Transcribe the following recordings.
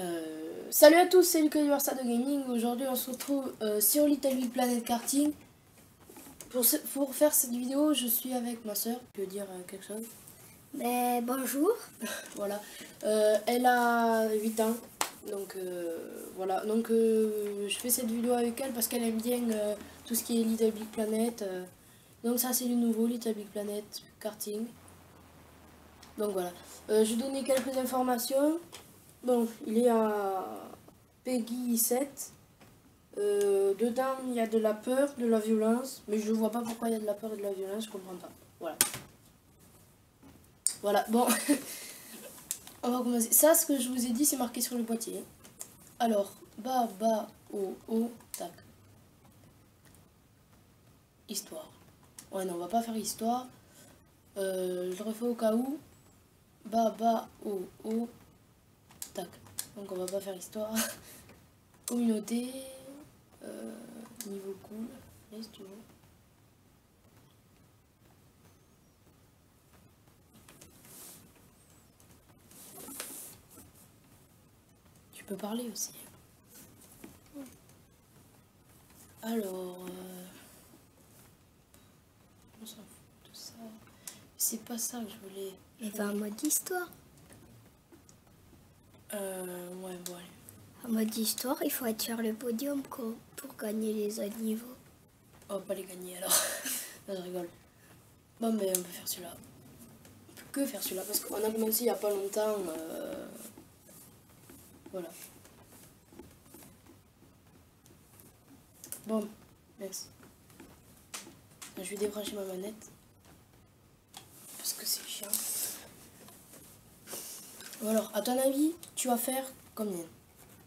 Euh, salut à tous, c'est Lucas de Gaming. Aujourd'hui, on se retrouve euh, sur Little Big Planet Karting. Pour, ce- pour faire cette vidéo, je suis avec ma soeur. Tu veux dire euh, quelque chose? Mais bonjour. Voilà. Elle a 8 ans. Donc voilà. Donc je fais cette vidéo avec elle parce qu'elle aime bien tout ce qui est Little Big Planet. donc ça, c'est du nouveau Little Big Planet Karting. Donc voilà. Je vais donner quelques informations. Donc, il est à Peggy 7. Euh, dedans, il y a de la peur, de la violence. Mais je vois pas pourquoi il y a de la peur et de la violence, je comprends pas. Voilà. Voilà, bon. On va commencer. Ça, ce que je vous ai dit, c'est marqué sur le boîtier. Alors, bas, bas, haut, haut, tac. Histoire. Ouais, non, on va pas faire histoire. Euh, je le refais au cas où. Bas, bas, haut, haut. Donc on va pas faire histoire. Communauté. euh, niveau cool. Laisse tu veux. Tu peux parler aussi. Alors. euh, On s'en fout de ça. C'est pas ça que je voulais. Mais va en mode histoire. Euh, ouais, bon, allez. En mode histoire, il faut être sur le podium pour gagner les autres niveaux. On va pas les gagner alors. non, je rigole. Bon, mais on peut faire celui-là. On peut que faire celui-là parce qu'on a commencé il y a pas longtemps. euh, Voilà. Bon, merci. Je vais débrancher ma manette. Parce que c'est chiant. Alors, à ton avis, tu vas faire combien?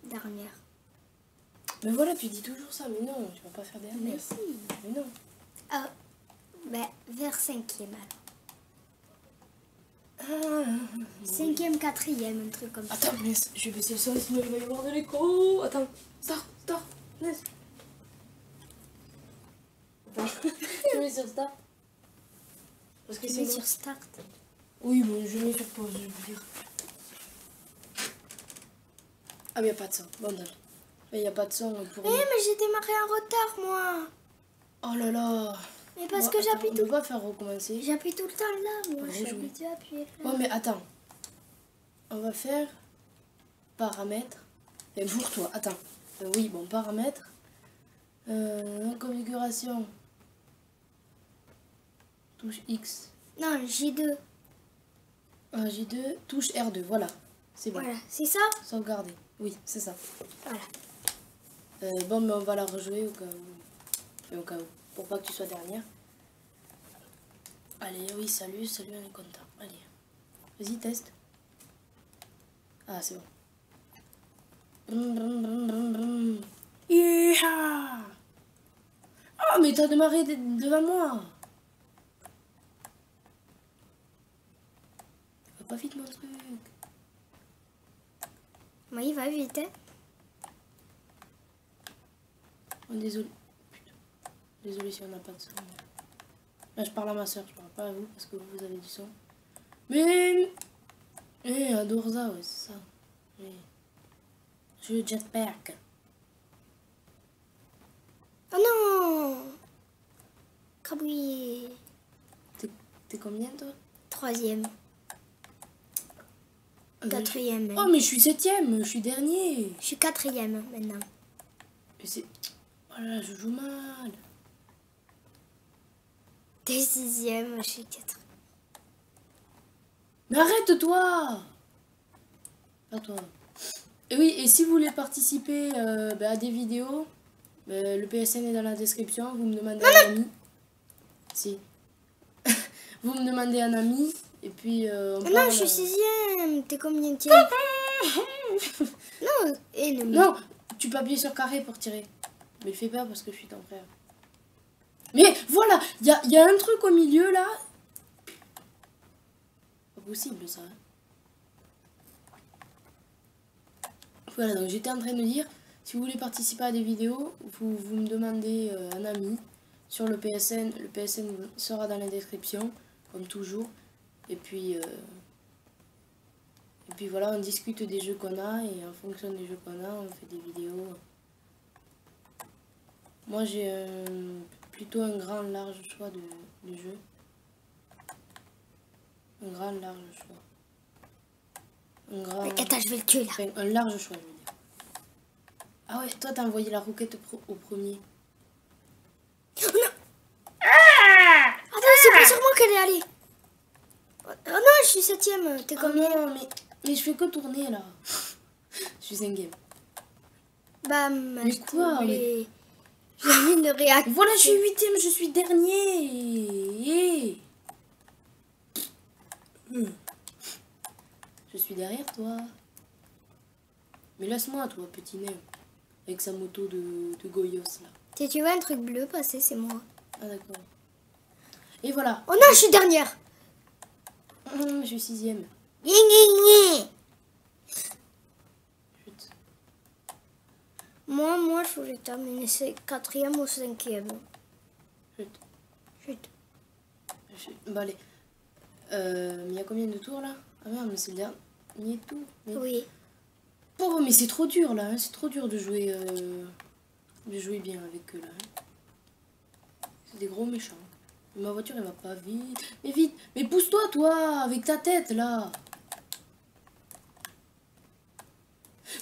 Dernière. Mais voilà, tu dis toujours ça, mais non, tu vas pas faire des Mais si. Mais non. Ah, ben, vers cinquième alors. Ah, Cinquième, quatrième, un truc comme ça. Attends, Ness, je vais baisser le son, sinon il va y avoir de l'écho. Attends, start, start, Ness. Attends, je mets sur start. Parce que c'est sur start. Oui, bon, je mets sur pause, je veux dire. Ah, mais y a pas de son, bon, d'accord. Il y a pas de son pour. Eh, mais j'ai démarré en retard, moi. Oh là là. Mais parce que j'appuie On tout. peut pas faire recommencer. J'appuie tout le temps là, moi. Je suis habituée à appuyer là. Ouais, mais attends. On va faire paramètres. Et pour toi, attends. Euh, oui, bon, paramètres. Euh, configuration. Touche X. Non, J2. Ah, J2, touche R2, voilà. C'est bon. Voilà, c'est ça? Sauvegarder. Oui, c'est ça. Voilà. Euh, bon, mais on va la rejouer au cas où. Et au cas où. Pour pas que tu sois dernière. Allez, oui, salut, salut, on est content. Allez. Vas-y, teste. Ah, c'est bon. Brum, Ah, mais t'as démarré de- devant moi Va pas vite, mon truc. Il va vite, hein. Oh, désolé. Putain. Désolé si on n'a pas de son. Là, je parle à ma soeur, je parle pas à vous parce que vous avez du son. Mais. Eh, à Dorza, ouais, c'est ça. Oui. Je veux jetpack. Oh non Crabouillé. T'es- T'es combien, toi? Troisième. Euh, Quatrième. Oh, mais je suis septième, je suis dernier. Je suis quatrième maintenant. Mais c'est. Oh là là, je joue mal. T'es sixième, je suis quatre. Mais arrête-toi Pas toi. Et oui, et si vous voulez participer euh, bah, à des vidéos, bah, le PSN est dans la description. Vous me demandez un ami. Si. vous me demandez un ami. Et puis. euh, on parle, non, je suis euh, sixième. T'es combien de Non, et non. Non, tu peux appuyer sur carré pour tirer. Mais fais pas parce que je suis ton frère. Mais voilà, il y a, y a un truc au milieu là. Pas possible ça. hein. Voilà, donc j'étais en train de dire, si vous voulez participer à des vidéos, vous, vous me demandez euh, un ami sur le PSN. Le PSN sera dans la description, comme toujours. Et puis, euh, et puis voilà, on discute des jeux qu'on a et en fonction des jeux qu'on a, on fait des vidéos. Moi j'ai plutôt un grand large choix de, de jeux. Un grand large choix. Un grand. Attends, je vais le tuer là. Enfin, un large choix, je veux dire. Ah ouais, toi t'as envoyé la roquette pro- au premier. Attends, c'est pas sur moi qu'elle est allée. Oh non, je suis septième. T'es Ah combien non, mais, mais je fais que tourner là. je suis cinquième. Bam. Mais je quoi, mais- J'ai mis de réaction. Voilà, je suis huitième, je suis dernier. Hmm. Je suis derrière toi. Mais laisse-moi, toi, petit nain. Avec sa moto de, de Goyos là. Si tu vois un truc bleu passer, c'est moi. Ah d'accord. Et voilà. Oh non, je suis dernière. Hum, je suis sixième. Chut. Moi, moi, je voulais terminer c'est quatrième ou cinquième. Chut. Chut. Chut. Bah allez. Euh, mais il y a combien de tours là? Ah merde, mais c'est le dernier tour. Mais... Oui. Oh, mais c'est trop dur là, hein, c'est trop dur de jouer, euh, de jouer bien avec eux là. hein. C'est des gros méchants. Ma voiture elle va pas vite. Mais vite, mais pousse-toi toi, avec ta tête là.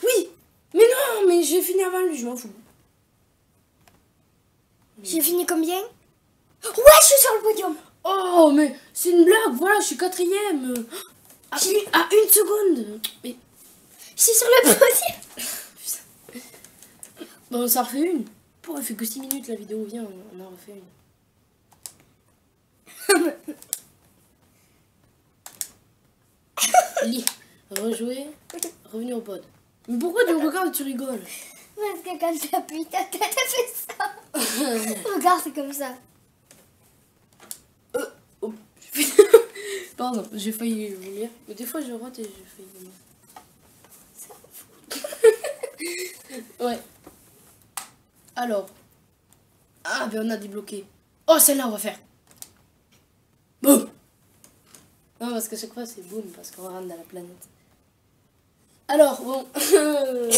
Oui, mais non, mais j'ai fini avant lui, je m'en fous. J'ai fini combien? Ouais, je suis sur le podium. Oh, mais c'est une blague, voilà, je suis quatrième. À une, à une seconde. Mais Je suis sur le podium. bon, ça refait une. Pourquoi elle fait que 6 minutes la vidéo Viens, on en refait une. Lis, rejouer, revenir au pod. Mais pourquoi tu me regardes et tu rigoles? Parce que quand t'appuies ta tête, elle fait ça. Regarde, c'est comme ça. Euh, oh, j'ai failli- Pardon, j'ai failli vomir. Mais des fois je rate et j'ai failli vomir. ouais. Alors. Ah, ben on a débloqué. Oh, celle-là, on va faire. Boum Non, parce qu'à chaque fois c'est boum, parce qu'on rentre dans la planète. Alors, bon.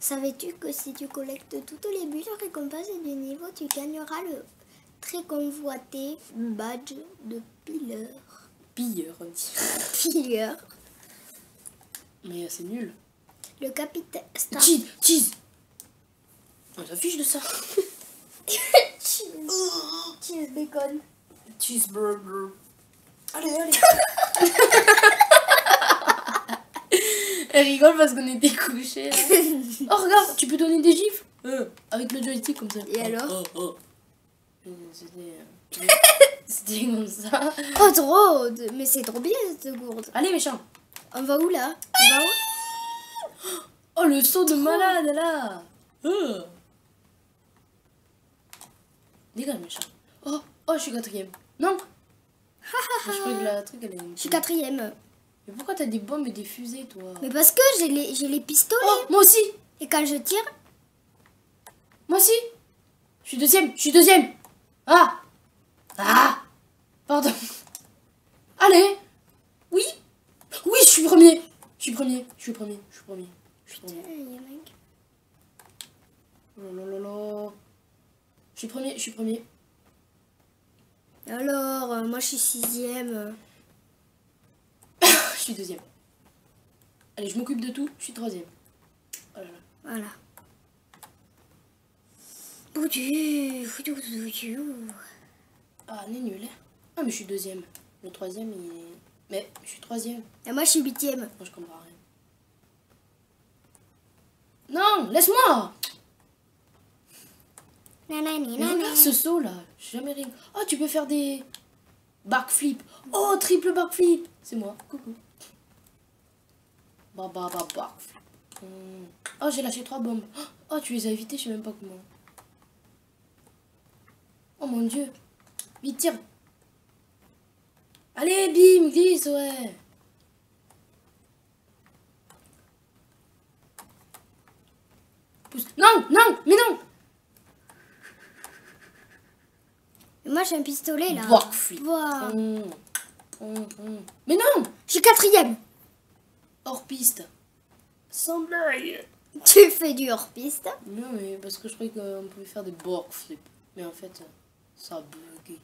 Savais-tu que si tu collectes toutes les bulles récompenses du niveau, tu gagneras le très convoité badge de pilleur. Pilleur, on dit. Pilleur. Mais c'est nul. Le capitaine Star. Cheese, cheese On s'affiche de ça. Cheese. Cheese bacon. Cheeseburger. Allez, allez. Elle rigole parce qu'on était couchés. là. Oh, regarde, tu peux donner des gifs Euh, Avec le joystick comme ça. Et alors Oh, oh. Euh, C'était euh, c'était comme ça. Oh, trop de- Mais c'est trop bien cette gourde. Allez, méchant. On va où là? On va où? Oh, le saut de malade là. Euh. Dégage, méchant. Oh, oh, je suis quatrième. Non. je que la truc elle est. Je suis quatrième. Mais pourquoi t'as des bombes et des fusées, toi? Mais parce que j'ai les, j'ai les pistolets. Oh, moi aussi Et quand je tire, Moi aussi Je suis deuxième, je suis deuxième Ah Ah Pardon. Allez Oui Oui, je suis premier Je suis premier, je suis premier, je suis premier, je suis premier. il y en a un qui- Oh là là là. Je suis premier, je suis premier. Alors, euh, moi je suis sixième. je suis deuxième. Allez, je m'occupe de tout, je suis troisième. Oh là là. Voilà. Boudu. Ah, on est nul. hein. Ah, mais je suis deuxième. Le troisième, il est... Mais je suis troisième. Et moi je suis huitième. Moi, je comprends rien. Non, laisse-moi Nanani, Mais regarde ce saut là, jamais rien. Oh, tu peux faire des backflip. Oh, triple backflip. C'est moi. Coucou. Bah bah bah bah. Oh, j'ai lâché trois bombes. Oh, tu les as évitées, je sais même pas comment. Oh mon dieu. Vite, tire. Allez, bim, glisse, ouais. Pousse. Non, non, mais non. Et moi j'ai un pistolet là. Mais non Je suis quatrième. Hors piste. Sans blague. Tu fais du hors-piste. Non, mais parce que je croyais qu'on pouvait faire des backflips. Mais en fait, ça a bugué.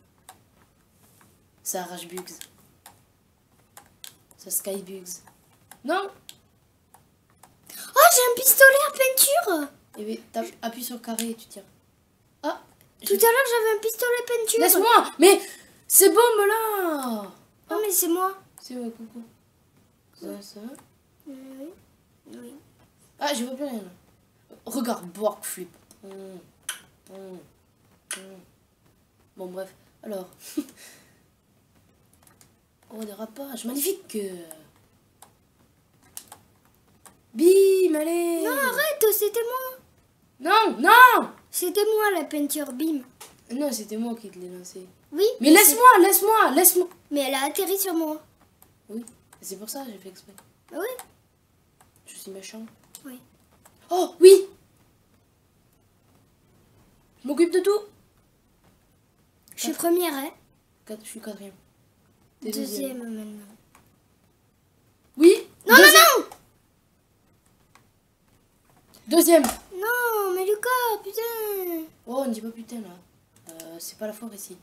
Ça arrache bugs. Ça sky bugs. Non Oh, j'ai un pistolet à peinture. Eh bien, tape- appuie sur carré et tu tires. Tout à l'heure, j'avais un pistolet peinture. Laisse-moi Mais c'est bon, là Non, mais c'est moi. C'est bon, coucou. Ça, ça. Oui. Oui. Ah, je vois plus rien. Regarde, backflip. Hum, hum, hum. Bon, bref. Alors. oh, dérapage. Magnifique. Bim, allez. Non, arrête, c'était moi. Non, non. C'était moi la peinture, bim. Non, c'était moi qui te l'ai lancé. Oui. Mais laisse-moi, laisse-moi, laisse-moi. Mais elle a atterri sur moi. Oui, c'est pour ça que j'ai fait exprès. Ah oui Je suis méchant. Oui. Oh, oui. Je m'occupe de tout. Je suis première, hein. Quatre- Je suis quatrième. T'es Deuxième maintenant. Oui. Non, deuxième. non, non Deuxième. Lucas, putain. Oh, on dit pas putain là. Euh, c'est pas la forêt ici.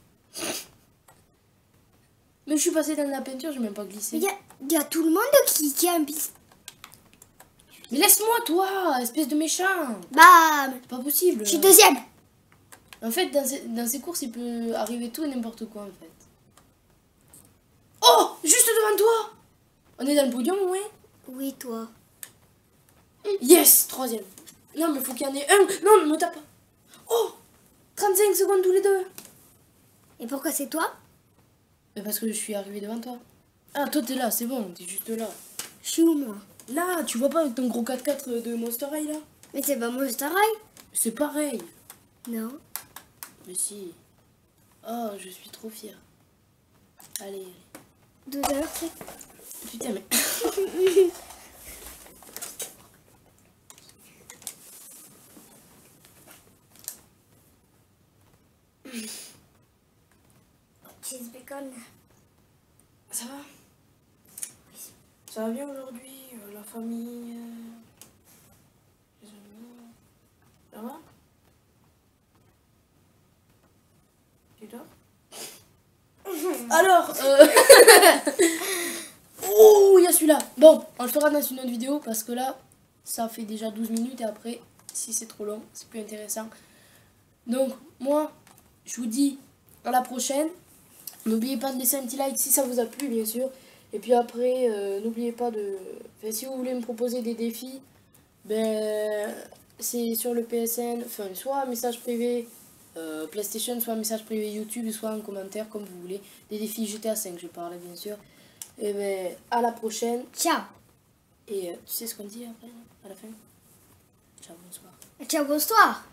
Mais je suis passé dans la peinture, j'ai même pas glissé. Il y a, y a tout le monde qui, qui a un pistolet. Mais laisse-moi, toi, espèce de méchant. Bam C'est pas possible. Je suis deuxième. En fait, dans ces, dans ces courses, il peut arriver tout et n'importe quoi, en fait. Oh Juste devant toi On est dans le podium, ouais Oui, toi. Yes Troisième. Non, mais faut qu'il y en ait un. Non, ne me tape pas. Oh 35 secondes tous les deux. Et pourquoi c'est toi? Parce que je suis arrivé devant toi. Ah, toi, t'es là, c'est bon, t'es juste là. Je suis où, moi? Là, tu vois pas avec ton gros 4x4 de Monster High, là? Mais c'est pas Monster High? C'est pareil. Non. Mais si. Oh, je suis trop fière. Allez, allez. L'heure, c'est... Putain, mais... Ça va? Ça va bien aujourd'hui euh, La famille euh, Les amis Ça va? Tu dors Alors euh... Oh, il y a celui-là. Bon, on le fera dans une autre vidéo parce que là, ça fait déjà 12 minutes et après, si c'est trop long, c'est plus intéressant. Donc, moi, je vous dis à la prochaine. N'oubliez pas de laisser un petit like si ça vous a plu, bien sûr. Et puis après, euh, n'oubliez pas de... enfin, si vous voulez me proposer des défis, ben, c'est sur le PSN, enfin, soit un message privé euh, PlayStation, soit un message privé YouTube, soit un commentaire, comme vous voulez. Des défis GTA 5, je parle, bien sûr. Et ben, à la prochaine. Ciao. Et euh, tu sais ce qu'on dit après, à la fin? Ciao, bonsoir. Ciao, bonsoir.